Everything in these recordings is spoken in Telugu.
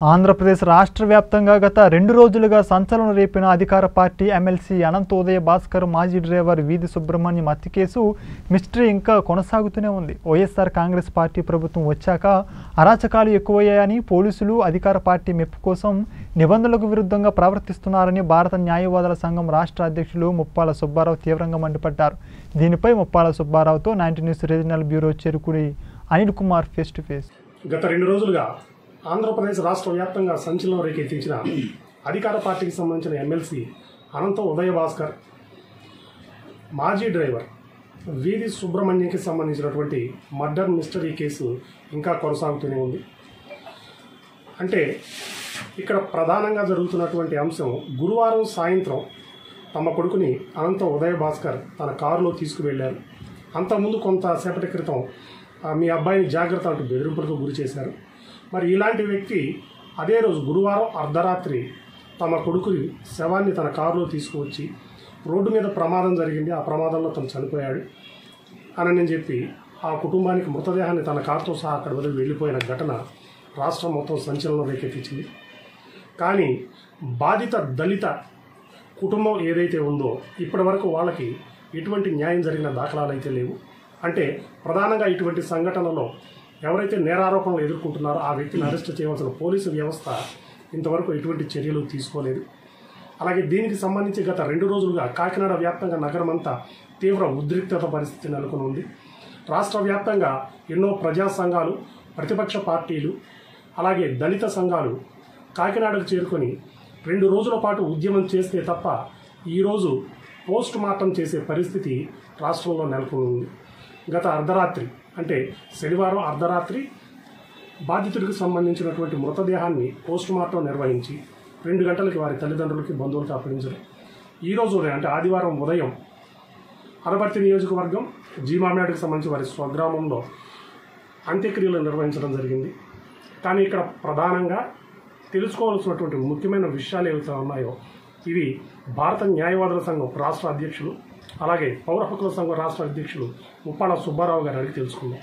ఆంధ్రప్రదేశ్ రాష్ట్ర వ్యాప్తంగా గత రెండు రోజులుగా సంచలనం రేపిన అధికార పార్టీ ఎమ్మెల్సీ అనంతోదయ భాస్కర్ మాజీ డ్రైవర్ వీధి సుబ్రహ్మణ్యం హత్య కేసు మిస్టరీ ఇంకా కొనసాగుతూనే ఉంది. వైఎస్ఆర్ కాంగ్రెస్ పార్టీ ప్రభుత్వం వచ్చాక అరాచకాలు ఎక్కువయ్యాయని పోలీసులు అధికార పార్టీ మెప్పు కోసం నిబంధనలకు విరుద్ధంగా ప్రవర్తిస్తున్నారని భారత న్యాయవాదుల సంఘం రాష్ట్ర అధ్యక్షులు ముప్పాల సుబ్బారావు తీవ్రంగా మండిపడ్డారు. దీనిపై Muppala సుబ్బారావుతో ninety news regional bureau Cherukudi Anil Kumar face to face. గత రెండు రోజులుగా ఆంధ్రప్రదేశ్ రాష్ట్ర వ్యాప్తంగా సంచలనం రేకెత్తించిన అధికార పార్టీకి సంబంధించిన ఎమ్మెల్సీ అనంత ఉదయ భాస్కర్ మాజీ డ్రైవర్ వీధి సుబ్రహ్మణ్యంకి సంబంధించినటువంటి మర్డర్ మిస్టరీ కేసు ఇంకా కొనసాగుతూనే ఉంది. అంటే ఇక్కడ ప్రధానంగా జరుగుతున్నటువంటి అంశం గురువారం సాయంత్రం తమ కొడుకుని అనంత ఉదయ భాస్కర్ తన కారులో తీసుకువెళ్ళారు. అంతకుముందు కొంతసేపటి క్రితం మీ అబ్బాయిని జాగ్రత్త అంటూ బెదిరింపులకు గురి చేశారు. మరి ఇలాంటి వ్యక్తి అదే రోజు గురువారం అర్ధరాత్రి తమ కొడుకుని శవాన్ని తన కారులో తీసుకువచ్చి రోడ్డు మీద ప్రమాదం జరిగింది. ఆ ప్రమాదంలో తను చనిపోయాడు. అని చెప్పి ఆ కుటుంబానికి మృతదేహాన్ని తన కారుతో సహా అక్కడ వదిలి వెళ్ళిపోయిన ఘటన రాష్ట్రం మొత్తం సంచలనం రేకెత్తించింది. కానీ బాధిత దళిత కుటుంబం ఏదైతే ఉందో ఇప్పటి వరకు వాళ్ళకి ఎటువంటి న్యాయం జరిగిన దాఖలాలు అయితే లేవు. అంటే ప్రధానంగా ఇటువంటి సంఘటనలో ఎవరైతే నేరారోపణలు ఎదుర్కొంటున్నారో ఆ వ్యక్తిని అరెస్ట్ చేయవలసిన పోలీసు వ్యవస్థ ఇంతవరకు ఎటువంటి చర్యలు తీసుకోలేదు. అలాగే దీనికి సంబంధించి గత రెండు రోజులుగా కాకినాడ వ్యాప్తంగా నగరం అంతా తీవ్ర ఉద్రిక్తత పరిస్థితి నెలకొని ఉంది. రాష్ట్ర వ్యాప్తంగా ఎన్నో ప్రజా సంఘాలు ప్రతిపక్ష పార్టీలు అలాగే దళిత సంఘాలు కాకినాడకు చేరుకొని రెండు రోజుల పాటు ఉద్యమం చేస్తే తప్ప ఈరోజు పోస్ట్ మార్టం చేసే పరిస్థితి రాష్ట్రంలో నెలకొని ఉంది. గత అర్ధరాత్రి అంటే శనివారం అర్ధరాత్రి బాధితుడికి సంబంధించినటువంటి మృతదేహాన్ని పోస్టుమార్టం నిర్వహించి రెండు గంటలకి వారి తల్లిదండ్రులకి బంధువులకు అప్పగించడం. ఈరోజు ఉదయం అంటే ఆదివారం ఉదయం అనపర్తి నియోజకవర్గం జీమామేడకు సంబంధించి వారి స్వగ్రామంలో అంత్యక్రియలు నిర్వహించడం జరిగింది. కానీ ఇక్కడ ప్రధానంగా తెలుసుకోవాల్సినటువంటి ముఖ్యమైన విషయాలు ఏవైతే ఉన్నాయో ఇవి భారత న్యాయవాదుల సంఘం రాష్ట్ర అధ్యక్షులు అలాగే పౌర హక్కుల సంఘం రాష్ట్ర అధ్యక్షులు ఉప్పాడ సుబ్బారావు గారు అడిగి తెలుసుకుందాం.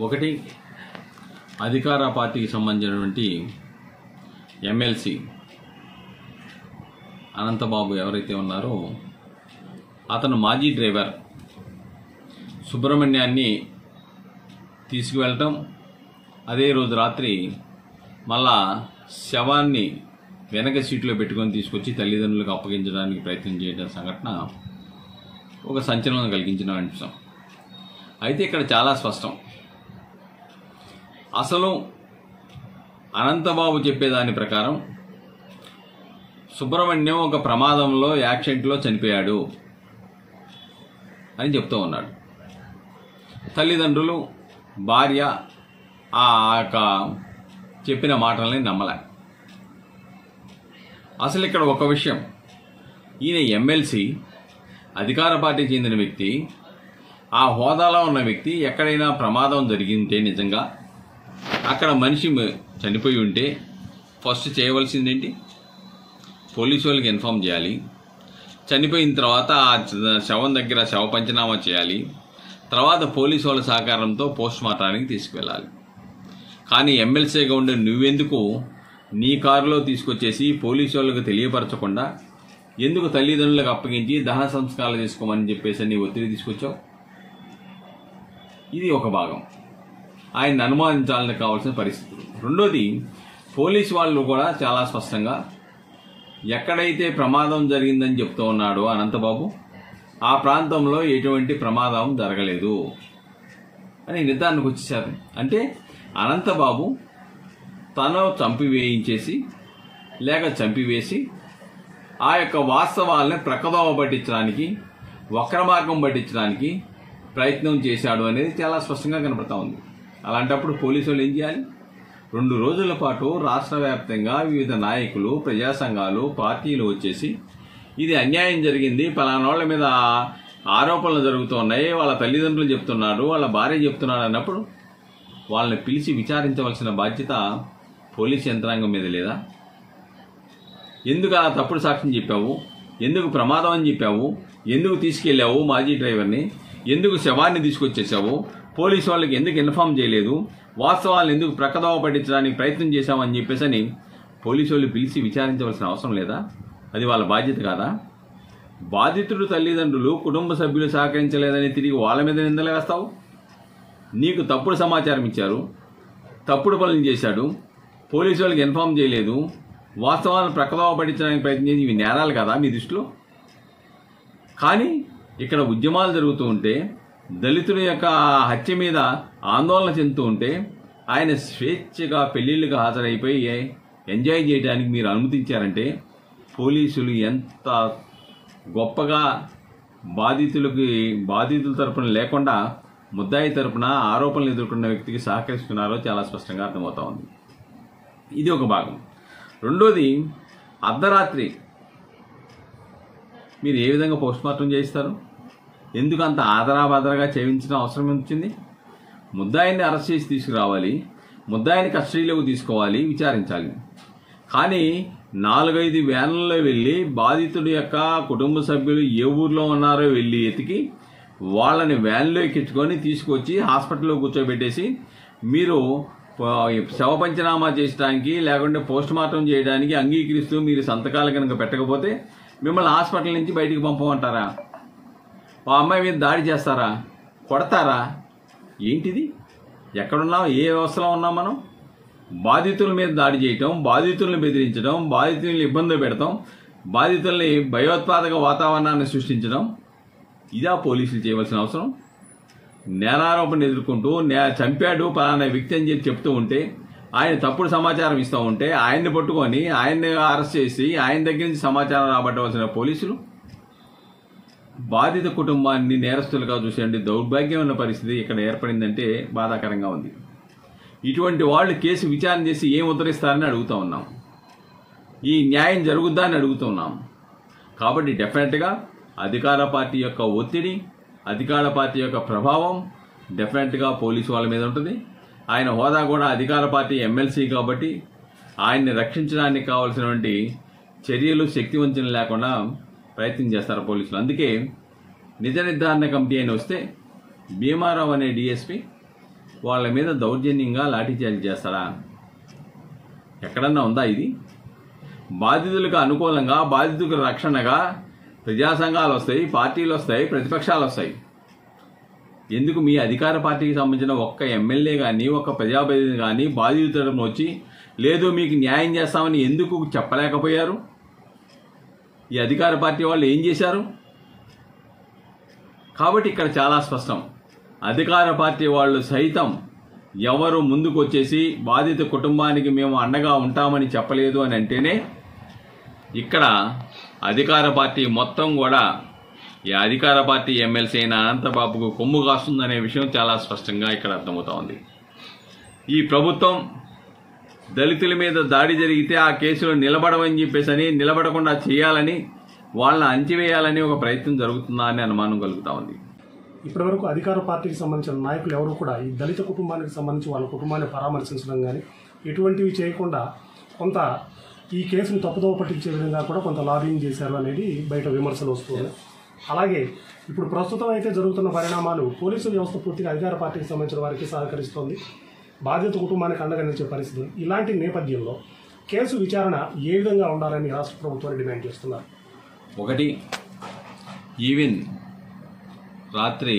ఒకటి అధికార పార్టీకి సంబంధించినటువంటి ఎమ్మెల్సీ అనంతబాబు ఎవరైతే ఉన్నారో అతను మాజీ డ్రైవర్ సుబ్రహ్మణ్యాన్ని తీసుకువెళ్ళటం అదే రోజు రాత్రి మళ్ళా శవాన్ని వెనక సీట్లో పెట్టుకొని తీసుకొచ్చి తల్లిదండ్రులకు అప్పగించడానికి ప్రయత్నం చేయడం సంఘటన ఒక సంచలనం కలిగించిన అంశం. అయితే ఇక్కడ చాలా స్పష్టం. అసలు అనంతబాబు చెప్పేదాని ప్రకారం సుబ్రహ్మణ్యం ఒక ప్రమాదంలో యాక్సిడెంట్లో చనిపోయాడు అని చెప్తూ ఉన్నాడు. తల్లిదండ్రులు భార్య ఆ యొక్క చెప్పిన మాటల్ని నమ్మలే. అసలు ఇక్కడ ఒక విషయం. ఈయన ఎమ్మెల్సీ అధికార పార్టీకి చెందిన వ్యక్తి ఆ హోదాలో ఉన్న వ్యక్తి ఎక్కడైనా ప్రమాదం జరిగింటే నిజంగా అక్కడ మనిషి చనిపోయి ఉంటే ఫస్ట్ చేయవలసిందేంటి? పోలీసు వాళ్ళకి ఇన్ఫామ్ చేయాలి. చనిపోయిన తర్వాత ఆ శవం దగ్గర శవ పంచనామా చేయాలి. తర్వాత పోలీసు వాళ్ళ సహకారంతో పోస్ట్ మార్టానికి తీసుకువెళ్ళాలి. కానీ ఎమ్మెల్సీగా ఉండే నువ్వెందుకు నీ కారులో తీసుకొచ్చేసి పోలీసు వాళ్ళకి తెలియపరచకుండా ఎందుకు తల్లిదండ్రులకు అప్పగించి దహన సంస్కారాలు చేసుకోమని చెప్పేసి నీ ఒత్తిడి తీసుకొచ్చావు? ఇది ఒక భాగం. ఆయన అనుమానించాలని కావాల్సిన పరిస్థితులు రెండోది పోలీసు వాళ్ళు కూడా చాలా స్పష్టంగా ఎక్కడైతే ప్రమాదం జరిగిందని చెప్తూ ఉన్నాడో అనంతబాబు ఆ ప్రాంతంలో ఎటువంటి ప్రమాదం జరగలేదు అని నిర్ధారణకు వచ్చేసారు. అంటే అనంతబాబు తను చంపివేయించేసి లేక చంపివేసి ఆ యొక్క వాస్తవాలని ప్రక్కదోవ పట్టించడానికి వక్ర మార్గం పట్టించడానికి ప్రయత్నం చేశాడు అనేది చాలా స్పష్టంగా కనపడతా ఉంది. అలాంటప్పుడు పోలీసులు ఏం చేయాలి? రెండు రోజుల పాటు రాష్ట్ర వ్యాప్తంగా వివిధ నాయకులు ప్రజా సంఘాలు పార్టీలు వచ్చేసి ఇది అన్యాయం జరిగింది పలానోళ్ళ మీద ఆరోపణలు జరుగుతున్నాయి వాళ్ళ తల్లిదండ్రులు చెప్తున్నారు వాళ్ళ భార్య చెప్తున్నాడు అన్నప్పుడు వాళ్ళని పిలిచి విచారించవలసిన బాధ్యత పోలీస్ యంత్రాంగం మీద లేదా? ఎందుకు అలా తప్పుడు సాక్ష్యం చెప్పావు? ఎందుకు ప్రమాదం అని చెప్పావు? ఎందుకు తీసుకెళ్ళావు మాజీ డ్రైవర్ని? ఎందుకు శవాన్ని తీసుకొచ్చేసావు? పోలీసు వాళ్ళకి ఎందుకు ఇన్ఫామ్ చేయలేదు? వాస్తవాలను ఎందుకు ప్రక్కదోవ పట్టించడానికి ప్రయత్నం చేశామని చెప్పేసి అని పోలీసు వాళ్ళు పిలిచి విచారించవలసిన అవసరం లేదా? అది వాళ్ళ బాధ్యత కాదా? బాధితుడు తల్లిదండ్రులు కుటుంబ సభ్యులు సహకరించలేదని తిరిగి వాళ్ళ మీద నిందలు వేస్తావు? నీకు తప్పుడు సమాచారం ఇచ్చారు. తప్పుడు పనులు చేశాడు. పోలీసు వాళ్ళకి ఇన్ఫామ్ చేయలేదు. వాస్తవాలను ప్రక్కదోవ పట్టించడానికి ప్రయత్నం ఇవి నేరాలు కదా మీ దృష్టిలో? కానీ ఇక్కడ ఉద్యమాలు జరుగుతూ ఉంటే దళితుల యొక్క హత్య మీద ఆందోళన చెందుతూ ఉంటే ఆయన స్వేచ్ఛగా పెళ్ళిళ్ళకి హాజరైపోయి ఎంజాయ్ చేయడానికి మీరు అనుమతించారంటే పోలీసులు ఎంత గొప్పగా బాధితులకి బాధితుల తరపున లేకుండా ముద్దాయి తరపున ఆరోపణలు ఎదుర్కొన్న వ్యక్తికి సహకరిస్తున్నారో చాలా స్పష్టంగా అర్థమవుతా ఉంది. ఇది ఒక భాగం. రెండోది అర్ధరాత్రి. మీరు ఏ విధంగా పోస్ట్ మార్టం చేయిస్తారు? ఎందుకు అంత ఆదరాబాదరగా చేయించిన అవసరం వచ్చింది? ముద్దాయిని అరెస్ట్ చేసి తీసుకురావాలి. ముద్దాయిని కస్టడీలోకి తీసుకోవాలి విచారించాలి. కానీ నాలుగైదు వ్యాన్లలో వెళ్ళి బాధితుడి యొక్క కుటుంబ సభ్యులు ఏ ఊర్లో ఉన్నారో వెళ్ళి ఎతికి వాళ్ళని వ్యాన్లో ఎక్కించుకొని తీసుకొచ్చి హాస్పిటల్లో కూర్చోబెట్టేసి మీరు శవ పంచనామా చేయడానికి లేకుంటే పోస్ట్ మార్టం చేయడానికి అంగీకరిస్తూ మీరు సంతకాలు కనుక పెట్టకపోతే మిమ్మల్ని హాస్పిటల్ నుంచి బయటికి పంపమంటారా? ఆ అమ్మాయి మీద దాడి చేస్తారా? కొడతారా? ఏంటిది? ఎక్కడున్నాం? ఏ వ్యవస్థలో ఉన్నాం మనం? బాధితుల మీద దాడి చేయటం బాధితులను బెదిరించడం బాధితుల్ని ఇబ్బంది పెడతాం బాధితుల్ని భయోత్పాదక వాతావరణాన్ని సృష్టించడం ఇదా పోలీసులు చేయవలసిన అవసరం. నేరారోపణ ఎదుర్కొంటూ నే చంపాడు పలానా వ్యక్తి అని చెప్పి చెప్తూ ఉంటే ఆయన తప్పుడు సమాచారం ఇస్తూ ఉంటే ఆయన్ని పట్టుకొని ఆయన్ని అరెస్ట్ చేసి ఆయన దగ్గర నుంచి సమాచారం రాబట్టవలసిన పోలీసులు? బాధిత కుటుంబాన్ని నేరస్తులుగా చూసేంటి దౌర్భాగ్యమైన పరిస్థితి ఇక్కడ ఏర్పడిందంటే బాధాకరంగా ఉంది. ఇటువంటి వాళ్ళు కేసు విచారణ చేసి ఏం ఉద్ధరిస్తారని అడుగుతూ ఉన్నాం. ఈ న్యాయం జరుగుద్దా అని అడుగుతున్నాం. కాబట్టి డెఫినెట్గా అధికార పార్టీ యొక్క ఒత్తిడి అధికార పార్టీ యొక్క ప్రభావం డెఫినెట్గా పోలీసు వాళ్ళ మీద ఉంటుంది. ఆయన హోదా కూడా అధికార పార్టీ ఎమ్మెల్సీ కాబట్టి ఆయన్ని రక్షించడానికి కావాల్సినటువంటి చర్యలు శక్తివంచన లేకుండా ప్రయత్నం చేస్తారు పోలీసులు. అందుకే నిజ నిర్ధారణ కమిటీ అని వస్తే భీమారావు అనే డిఎస్పి వాళ్ళ మీద దౌర్జన్యంగా లాఠీచార్జ్ చేస్తారా ఎక్కడన్నా ఉందా ఇది? బాధితులకు అనుకూలంగా బాధితులకు రక్షణగా ప్రజా సంఘాలు వస్తాయి పార్టీలు వస్తాయి ప్రతిపక్షాలు వస్తాయి. ఎందుకు మీ అధికార పార్టీకి సంబంధించిన ఒక్క ఎమ్మెల్యే కానీ ఒక్క ప్రజాప్రతినిధి కానీ బాధితులను వచ్చి లేదు మీకు న్యాయం చేస్తామని ఎందుకు చెప్పలేకపోయారు? ఈ అధికార పార్టీ వాళ్ళు ఏం చేశారు? కాబట్టి ఇక్కడ చాలా స్పష్టం. అధికార పార్టీ వాళ్ళు సైతం ఎవరు ముందుకు వచ్చేసి బాధిత కుటుంబానికి మేము అండగా ఉంటామని చెప్పలేదు అని అంటేనే ఇక్కడ అధికార పార్టీ మొత్తం కూడా ఈ అధికార పార్టీ ఎమ్మెల్సీ అయిన అనంతబాబుకు కొమ్ము కాస్తుందనే విషయం చాలా స్పష్టంగా ఇక్కడ అర్థమవుతా ఉంది ఈ ప్రభుత్వం దళితుల మీద దాడి జరిగితే ఆ కేసులో నిలబడమని చెప్పేసి అని నిలబడకుండా చేయాలని వాళ్ళని అంచివేయాలని ఒక ప్రయత్నం జరుగుతుందా అని అనుమానం కలుగుతా ఉంది. ఇప్పటివరకు అధికార పార్టీకి సంబంధించిన నాయకులు ఎవరు కూడా ఈ దళిత కుటుంబానికి సంబంధించి వాళ్ళ కుటుంబాన్ని పరామర్శించడం కానీ ఎటువంటివి చేయకుండా కొంత ఈ కేసును తప్పుదోవ పట్టించే విధంగా కూడా కొంత లాబింగ్ చేశారు అనేది బయట విమర్శలు వస్తున్నాయి. అలాగే ఇప్పుడు ప్రస్తుతం అయితే జరుగుతున్న పరిణామాలు పోలీసు వ్యవస్థ పూర్తిగా అధికార పార్టీకి సంబంధించిన వారికి సహకరిస్తోంది. బాధిత కుటుంబానికి అండగా నిలిచే పరిస్థితి. ఇలాంటి నేపథ్యంలో కేసు విచారణ ఏ విధంగా ఉండాలని రాష్ట్ర ప్రభుత్వాన్ని డిమాండ్ చేస్తున్నారు? ఒకటి ఈవెన్ రాత్రి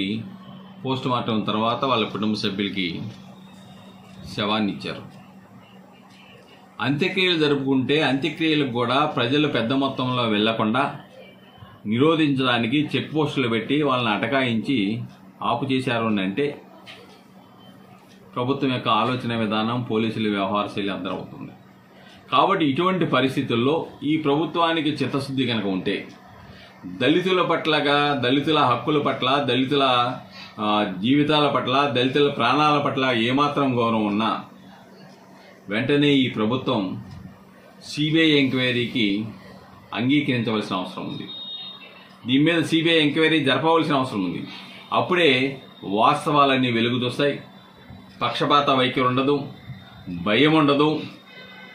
పోస్ట్ మార్టం తర్వాత వాళ్ళ కుటుంబ సభ్యులకి శవాన్ని ఇచ్చారు అంత్యక్రియలు జరుపుకుంటే అంత్యక్రియలకు కూడా ప్రజలు పెద్ద మొత్తంలో వెళ్ళకుండా నిరోధించడానికి చెక్ పోస్టులు పెట్టి వాళ్ళని అటకాయించి ఆపు చేశారు అంటే ప్రభుత్వం యొక్క ఆలోచన విధానం పోలీసుల వ్యవహార శైలి అందరూ అవుతుంది కాబట్టి ఇటువంటి పరిస్థితుల్లో ఈ ప్రభుత్వానికి చిత్తశుద్ధి కనుక ఉంటే దళితుల పట్లగా దళితుల హక్కుల పట్ల దళితుల జీవితాల పట్ల దళితుల ప్రాణాల పట్ల ఏమాత్రం గౌరవం ఉన్నా వెంటనే ఈ ప్రభుత్వం సిబిఐ ఎంక్వైరీకి అంగీకరించవలసిన అవసరం ఉంది. దీని మీద సిబిఐ ఎంక్వైరీ జరపవలసిన అవసరం ఉంది. అప్పుడే వాస్తవాలన్నీ వెలుగుదొస్తాయి. పక్షపాత వైఖరి ఉండదు భయం ఉండదు.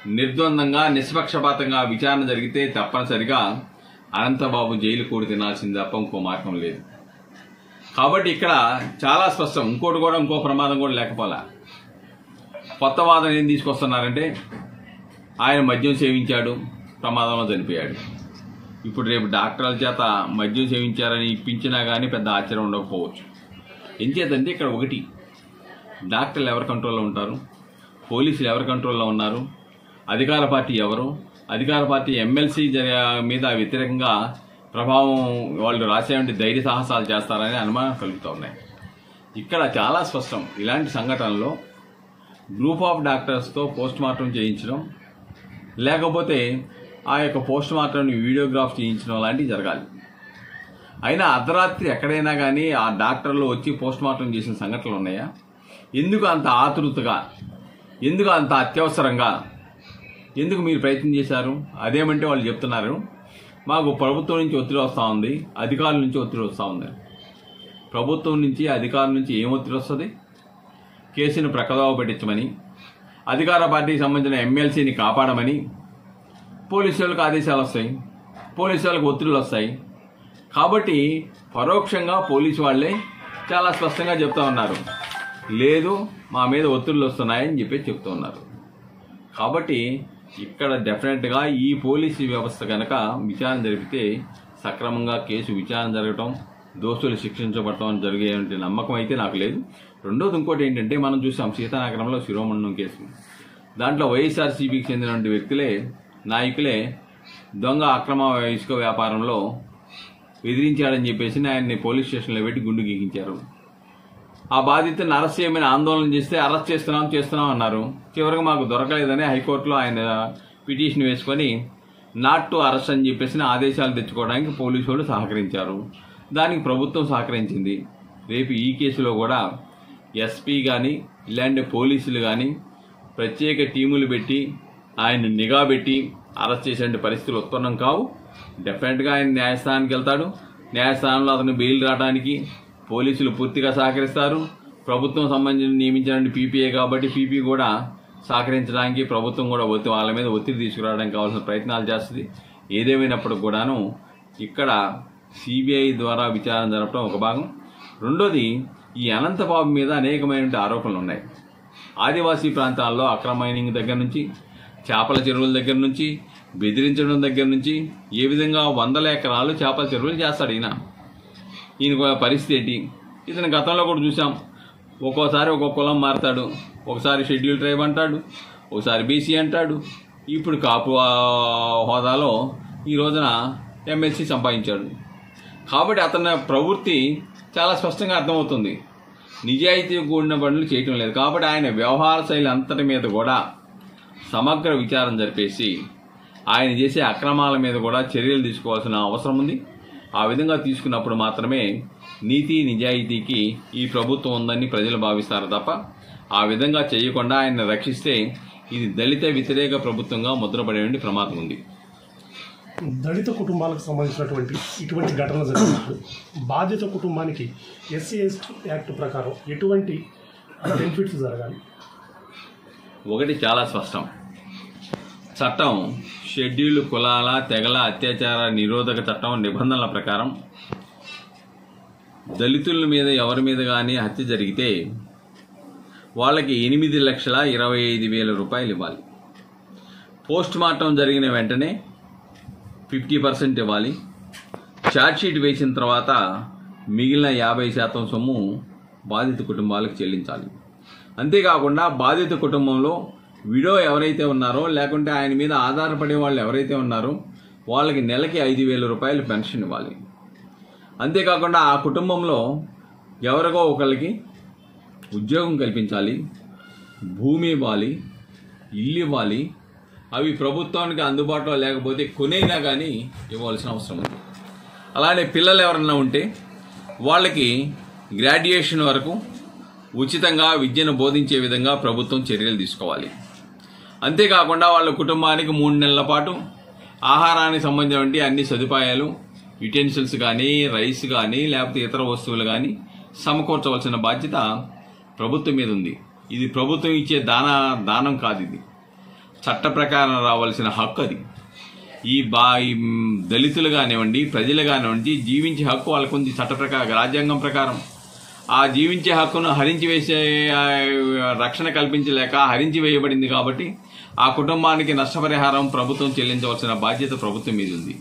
నిర్ద్వందంగా నిష్పక్షపాతంగా విచారణ జరిగితే తప్పనిసరిగా అనంతబాబు జైలు కూడి తినాల్సింది తప్ప ఇంకో మార్గం లేదు. కాబట్టి ఇక్కడ చాలా స్పష్టం. ఇంకోటి కూడా ఇంకో ప్రమాదం కూడా లేకపోలే. కొత్త వాదన ఏం తీసుకొస్తున్నారంటే ఆయన మద్యం సేవించాడు ప్రమాదంలో చనిపోయాడు. ఇప్పుడు రేపు డాక్టర్ల చేత మద్యం సేవించారని ఇప్పించినా కానీ పెద్ద ఆశ్చర్యం ఉండకపోవచ్చు. ఎంచేతంటే ఇక్కడ ఒకటి డాక్టర్లు ఎవరి కంట్రోల్లో ఉంటారు? పోలీసులు ఎవరి కంట్రోల్లో ఉన్నారు? అధికార పార్టీ ఎవరు? అధికార పార్టీ ఎమ్మెల్సీ మీద వ్యతిరేకంగా ప్రభావం వాళ్ళు రాసేవంటి ధైర్య సాహసాలు చేస్తారని అనుమానం కలుగుతూ ఉన్నాయి. ఇక్కడ చాలా స్పష్టం. ఇలాంటి సంఘటనలో గ్రూప్ ఆఫ్ డాక్టర్స్తో పోస్ట్ మార్టం చేయించడం లేకపోతే ఆ యొక్క పోస్ట్ మార్టంని వీడియోగ్రాఫ్ చేయించడం లాంటివి జరగాలి. అయినా అర్ధరాత్రి ఎక్కడైనా కానీ ఆ డాక్టర్లు వచ్చి పోస్ట్ మార్టం చేసిన సంఘటనలు ఉన్నాయా? ఎందుకు అంత ఆతృతగా ఎందుకు అంత అత్యవసరంగా ఎందుకు మీరు ప్రయత్నం చేశారు? అదేమంటే వాళ్ళు చెప్తున్నారు మాకు ప్రభుత్వం నుంచి ఒత్తిడి వస్తూ ఉంది అధికారుల నుంచి ఒత్తిడి వస్తూ ఉంది. ప్రభుత్వం నుంచి అధికారుల నుంచి ఏం ఒత్తిడి వస్తుంది? కేసును ప్రకదవ పెట్టించమని అధికార పార్టీకి సంబంధించిన ఎమ్మెల్సీని కాపాడమని పోలీసు వాళ్ళకి ఆదేశాలు వస్తాయి పోలీసు వాళ్ళకి ఒత్తిళ్ళు వస్తాయి. కాబట్టి పరోక్షంగా పోలీసు వాళ్ళే చాలా స్పష్టంగా చెప్తా ఉన్నారు. లేదు మా మీద ఒత్తిళ్ళు వస్తున్నాయని చెప్పి చెప్తూ ఉన్నారు. కాబట్టి ఇక్కడ డెఫినెట్గా ఈ పోలీసు వ్యవస్థ కనుక విచారణ జరిపితే సక్రమంగా కేసు విచారణ జరగటం దోషులు శిక్షించబడటం జరిగే నమ్మకం అయితే నాకు లేదు. రెండోది ఇంకోటి ఏంటంటే మనం చూసాం సీతానగరంలో శిరోమణం కేసు. దాంట్లో వైఎస్ఆర్సీపీకి చెందినటువంటి వ్యక్తులే నాయకులే దొంగ అక్రమ ఇసుక వ్యాపారంలో బెదిరించాడని చెప్పేసి ఆయన్ని పోలీస్ స్టేషన్లో పెట్టి గుండు గీకించారు. ఆ బాధితుని అరెస్ట్ చేయమని ఆందోళన చేస్తే అరెస్ట్ చేస్తున్నాం చేస్తున్నాం అన్నారు. చివరికి మాకు దొరకలేదని హైకోర్టులో ఆయన పిటిషన్ వేసుకొని నాట్ టు అరెస్ట్ అని చెప్పేసి ఆదేశాలు తెచ్చుకోవడానికి పోలీసు వాళ్ళు సహకరించారు. దానికి ప్రభుత్వం సహకరించింది. రేపు ఈ కేసులో కూడా ఎస్పీ కానీ ఇలాంటి పోలీసులు కానీ ప్రత్యేక టీములు పెట్టి ఆయన నిఘా పెట్టి అరెస్ట్ చేసే పరిస్థితులు ఉత్పన్నం కావు. డెఫినెట్గా ఆయన న్యాయస్థానానికి వెళ్తాడు. న్యాయస్థానంలో అతను బెయిల్ రావడానికి పోలీసులు పూర్తిగా సహకరిస్తారు. ప్రభుత్వం సంబంధించిన నియమించిన పీపీఏ కాబట్టి పీపీ కూడా సహకరించడానికి ప్రభుత్వం కూడా ఒత్తి వాళ్ళ మీద ఒత్తిడి తీసుకురావడానికి కావాల్సిన ప్రయత్నాలు చేస్తుంది. ఏదేమైనప్పటికి కూడాను ఇక్కడ సిబిఐ ద్వారా విచారణ జరపడం ఒక భాగం. రెండోది ఈ అనంతబాబు మీద అనేకమైన ఆరోపణలు ఉన్నాయి ఆదివాసీ ప్రాంతాల్లో అక్రమ మైనింగ్ దగ్గర నుంచి చేపల చెరువుల దగ్గర నుంచి బెదిరించడం దగ్గర నుంచి ఏ విధంగా వందల ఎకరాలు చేపల చెరువులు చేస్తాడు ఈయన. ఈయన పరిస్థితి ఏంటి? ఇతని గతంలో కూడా చూసాం ఒక్కోసారి ఒక్కొక్క కులం మారుతాడు. ఒకసారి షెడ్యూల్ ట్రైబ్ అంటాడు. ఒకసారి బీసీ అంటాడు. ఇప్పుడు కాపు హోదాలో ఈ రోజున ఎమ్మెల్సీ సంపాదించాడు. కాబట్టి అతని ప్రవృత్తి చాలా స్పష్టంగా అర్థమవుతుంది. నిజాయితీ కూడిన పనులు చేయటం లేదు. కాబట్టి ఆయన వ్యవహార శైలి అంతటి మీద కూడా సమగ్ర విచారం జరిపేసి ఆయన చేసే అక్రమాల మీద కూడా చర్యలు తీసుకోవాల్సిన అవసరం ఉంది. ఆ విధంగా తీసుకున్నప్పుడు మాత్రమే నీతి నిజాయితీకి ఈ ప్రభుత్వం ఉందని ప్రజలు భావిస్తారు తప్ప ఆ విధంగా చేయకుండా ఆయన రక్షిస్తే ఇది దళిత వ్యతిరేక ప్రభుత్వంగా ముద్రపడే ప్రమాదం ఉంది. దళిత కుటుంబాలకు సంబంధించినటువంటి ఇటువంటి ఘటనలు జరిగినప్పుడు బాధిత కుటుంబానికి ఎస్సీ ఎస్టీ యాక్ట్ ప్రకారం ఎటువంటి బెనిఫిట్స్ జరగాలి? ఒకటి చాలా స్పష్టం. చట్టం షెడ్యూల్ కులాల తెగల అత్యాచార నిరోధక చట్టం నిబంధనల ప్రకారం దళితుల మీద ఎవరి మీద కానీ హత్య జరిగితే వాళ్ళకి ఎనిమిది లక్షల ఇరవై ఐదు వేల రూపాయలు ఇవ్వాలి. పోస్ట్ మార్టం జరిగిన వెంటనే ఫిఫ్టీ పర్సెంట్ ఇవ్వాలి. షీట్ వేసిన తర్వాత మిగిలిన యాభై శాతం సొమ్ము బాధిత కుటుంబాలకు చెల్లించాలి. అంతేకాకుండా బాధిత కుటుంబంలో విడో ఎవరైతే ఉన్నారో లేకుంటే ఆయన మీద ఆధారపడే వాళ్ళు ఎవరైతే ఉన్నారో వాళ్ళకి నెలకి ఐదు వేల రూపాయలు పెన్షన్ ఇవ్వాలి. అంతేకాకుండా ఆ కుటుంబంలో ఎవరికో ఒకరికి ఉద్యోగం కల్పించాలి భూమి ఇవ్వాలి ఇల్లు ఇవ్వాలి అవి ప్రభుత్వానికి అందుబాటులో లేకపోతే కొనైనా కానీ ఇవ్వాల్సిన అవసరం ఉంది. అలానే పిల్లలు ఎవరన్నా ఉంటే వాళ్ళకి గ్రాడ్యుయేషన్ వరకు ఉచితంగా విద్యను బోధించే విధంగా ప్రభుత్వం చర్యలు తీసుకోవాలి. అంతేకాకుండా వాళ్ళ కుటుంబానికి మూడు నెలల పాటు ఆహారానికి సంబంధించిన అన్ని సదుపాయాలు యుటెన్సిల్స్ కానీ రైస్ కానీ లేకపోతే ఇతర వస్తువులు కానీ సమకూర్చవలసిన బాధ్యత ప్రభుత్వం మీద ఉంది. ఇది ప్రభుత్వం ఇచ్చే దాన దానం కాదు ఇది. చట్ట ప్రకారం రావాల్సిన హక్కు అది. ఈ బా ఈ దళితులు కానివ్వండి ప్రజలు కానివ్వండి జీవించే హక్కు వాళ్ళకు ఉంది. చట్ట ప్రకారం రాజ్యాంగం ప్రకారం. ఆ జీవించే హక్కును హరించి వేసే రక్షణ కల్పించలేక హరించి వేయబడింది కాబట్టి ఆ కుటుంబానికి నష్టపరిహారం ప్రభుత్వం చెల్లించవలసిన బాధ్యత ప్రభుత్వం మీద ఉంది.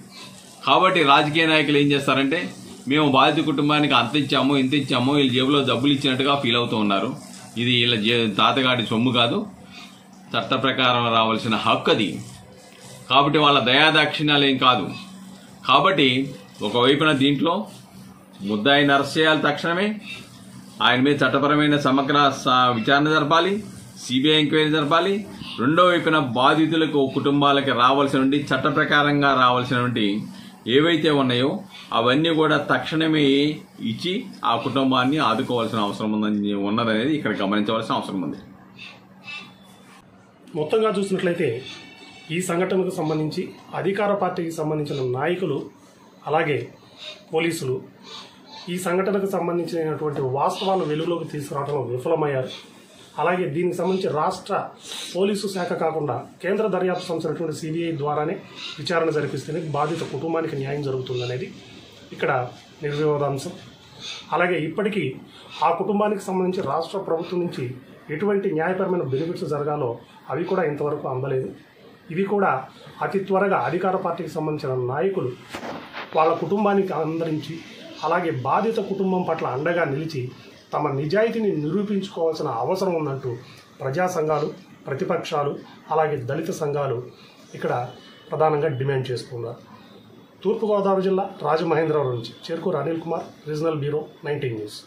కాబట్టి రాజకీయ నాయకులు ఏం చేస్తారంటే మేము బాధిత కుటుంబానికి అంత ఇచ్చాము ఇంత ఇచ్చాము వీళ్ళ జేబులో డబ్బులు ఇచ్చినట్టుగా ఫీల్ అవుతూ ఉన్నారు. ఇది వీళ్ళ జే- తాతగాడి సొమ్ము కాదు. చట్ట ప్రకారం రావాల్సిన హక్కు అది. కాబట్టి వాళ్ళ దయాదాక్షిణ్యాలు ఏం కాదు. కాబట్టి ఒకవైపున దీంట్లో ముద్దాయిని అరెస్ట్ చేయాలి తక్షణమే ఆయన మీద చట్టపరమైన సమగ్ర విచారణ జరపాలి సిబిఐ ఎంక్వైరీ జరపాలి. రెండో వైపున బాధితులకు కుటుంబాలకి రావాల్సినటువంటి చట్ట ప్రకారంగా రావాల్సినటువంటి ఏవైతే ఉన్నాయో అవన్నీ కూడా తక్షణమే ఇచ్చి ఆ కుటుంబాన్ని ఆదుకోవాల్సిన అవసరం ఉందని ఉన్నదనేది ఇక్కడ గమనించవలసిన అవసరం ఉంది. మొత్తంగా చూసినట్లయితే ఈ సంఘటనకు సంబంధించి అధికార పార్టీకి సంబంధించిన నాయకులు అలాగే పోలీసులు ఈ సంఘటనకు సంబంధించినటువంటి వాస్తవాలు వెలుగులోకి తీసుకురావడంలో విఫలమయ్యారు. అలాగే దీనికి సంబంధించి రాష్ట్ర పోలీసు శాఖ కాకుండా కేంద్ర దర్యాప్తు సంస్థ సిబిఐ ద్వారానే విచారణ జరిపిస్తేనే బాధిత కుటుంబానికి న్యాయం జరుగుతుందనేది ఇక్కడ నిర్వివాదాంశం. అలాగే ఇప్పటికీ ఆ కుటుంబానికి సంబంధించి రాష్ట్ర ప్రభుత్వం నుంచి ఎటువంటి న్యాయపరమైన బెనిఫిట్స్ జరగాలో అవి కూడా ఇంతవరకు అందలేదు. ఇవి కూడా అతి త్వరగా అధికార పార్టీకి సంబంధించిన నాయకులు వాళ్ళ కుటుంబానికి అందరించి అలాగే బాధిత కుటుంబం పట్ల అండగా నిలిచి తమ నిజాయితీని నిరూపించుకోవాల్సిన అవసరం ఉందంటూ ప్రజా సంఘాలు ప్రతిపక్షాలు అలాగే దళిత సంఘాలు ఇక్కడ ప్రధానంగా డిమాండ్ చేసుకున్నారు తూర్పుగోదావరి జిల్లా రాజమహేంద్రవరం నుంచి Cherukuru Anil Kumar regional bureau nineteen news.